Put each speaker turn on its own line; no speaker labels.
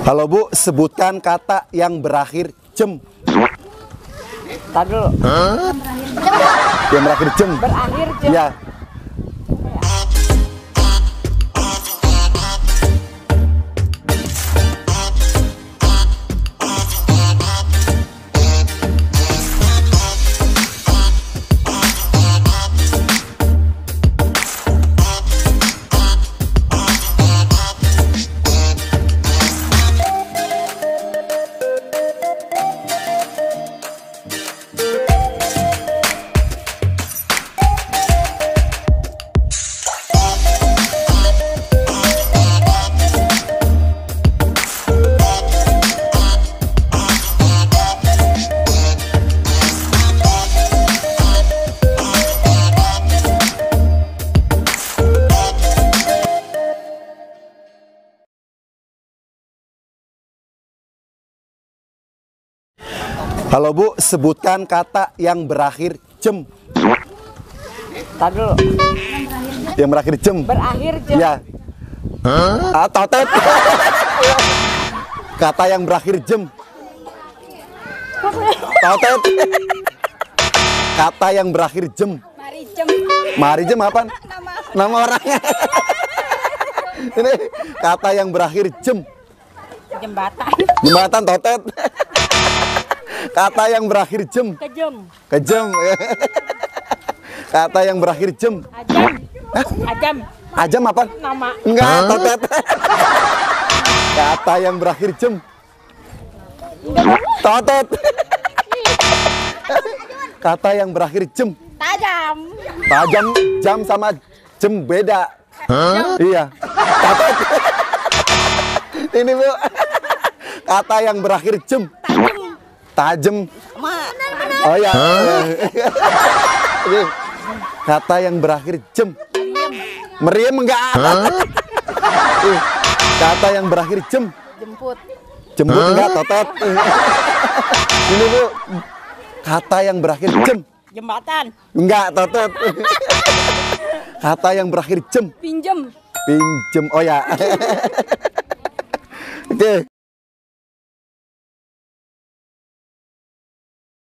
Halo Bu, sebutkan kata yang berakhir jem.
Tadi dulu.
Yang berakhir jem.
Berakhir jam.
Ya. Halo Bu, sebutkan kata yang berakhir jem.
Tadi dulu.
Yang berakhir jem.
Berakhir jam.
Ya. Ah, totet. Kata yang berakhir jem. Totet. Kata yang berakhir jem.
Mari jam.
Mari jem apa?
Nama
Nama orangnya. Ini kata yang berakhir jem.
jembatan.
Jembatan totet. Kata yang berakhir jem.
Kejam.
Kejem. Kata yang berakhir jem.
Ajam. Ajam.
Ajam apa?
Nama.
Enggak, totet. Kata yang berakhir jem. Totet. Kata yang berakhir jem.
Tajam.
Tajam jam sama jem beda. Iya. Totet. Ini Bu. Kata yang berakhir jem. Tajem.
Ma.
Oh ya. Ini Kata yang berakhir jem. Meriam enggak. Ih, Kata yang berakhir jem.
Jemput.
Jemput enggak totot. Ini Bu. Kata yang berakhir jem.
Jembatan.
Enggak totot. Kata yang berakhir jem.
Pinjem.
Pinjem. Oh ya. Oke.